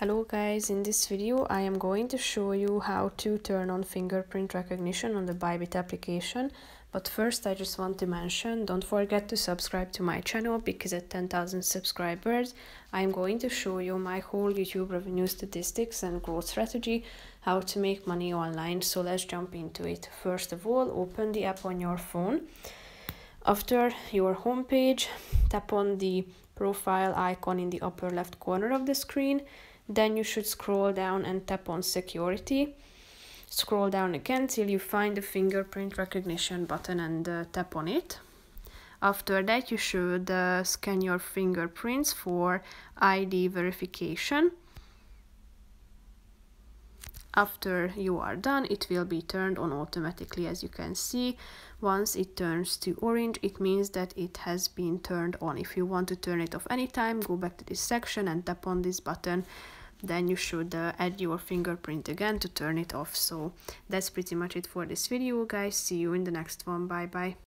Hello guys, in this video I am going to show you how to turn on fingerprint recognition on the Bybit application. But first I just want to mention, don't forget to subscribe to my channel because at 10,000 subscribers I am going to show you my whole YouTube revenue statistics and growth strategy, how to make money online. So let's jump into it. First of all, open the app on your phone. After your homepage, tap on the profile icon in the upper left corner of the screen then you should scroll down and tap on security. Scroll down again till you find the fingerprint recognition button and uh, tap on it. After that you should uh, scan your fingerprints for ID verification after you are done it will be turned on automatically as you can see. Once it turns to orange it means that it has been turned on. If you want to turn it off anytime go back to this section and tap on this button. Then you should uh, add your fingerprint again to turn it off. So that's pretty much it for this video guys. See you in the next one. Bye bye